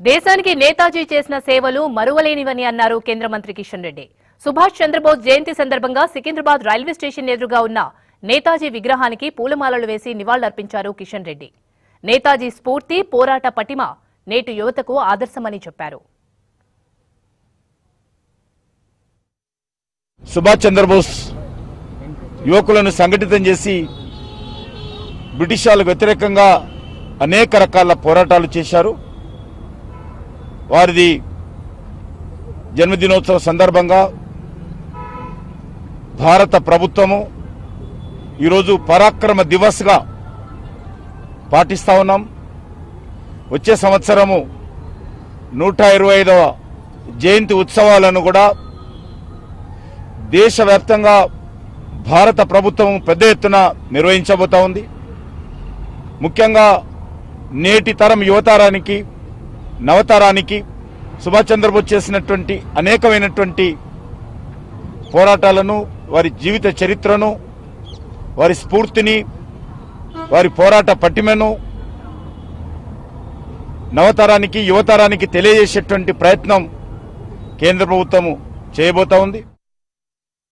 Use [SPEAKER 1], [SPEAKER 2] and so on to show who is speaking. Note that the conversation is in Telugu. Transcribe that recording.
[SPEAKER 1] దేశానికి నేతాజీ చేసిన సేవలు మరువలేనివని అన్నారు కేంద్ర మంత్రి కిషన్ రెడ్డి. సుభాష్ చంద్రబోస్ జయంతి సందర్భంగా సికింద్రాబాద్ రైల్వే స్టేషన్ ఎదురుగా ఉన్న నేతాజీ విగ్రహానికి పూలమాలలు వేసి నివాళులర్పించారు కిషన్ రెడ్డి. నేతాజీ స్ఫూర్తి పోరాట పటిమ నేటి యువతకు ఆదర్శమని చెప్పారు.
[SPEAKER 2] సుభాష్ చంద్రబోస్ యువకులను సంఘటితం చేసి బ్రిటిష్ వాళ్ళకు వ్యతిరేకంగా అనేక రకాల పోరాటాలు చేశారు. వారిది జన్మదినోత్సవ సందర్భంగా భారత ప్రభుత్వము ఈరోజు పరాక్రమ దివస్గా పాటిస్తా ఉన్నాం. వచ్చే సంవత్సరము నూట ఇరవై ఐదవ జయంతి ఉత్సవాలను కూడా దేశవ్యాప్తంగా భారత ప్రభుత్వం పెద్ద ఎత్తున నిర్వహించబోతా ఉంది. ముఖ్యంగా నేటి తరం యువతరానికి నవతరానికి సుభాష్ చంద్రబోస్ చేసినటువంటి అనేకమైనటువంటి పోరాటాలను వారి జీవిత చరిత్రను వారి స్ఫూర్తిని వారి పోరాట పటిమను నవతరానికి యువతరానికి తెలియజేసేటువంటి ప్రయత్నం కేంద్ర ప్రభుత్వము చేయబోతా ఉంది.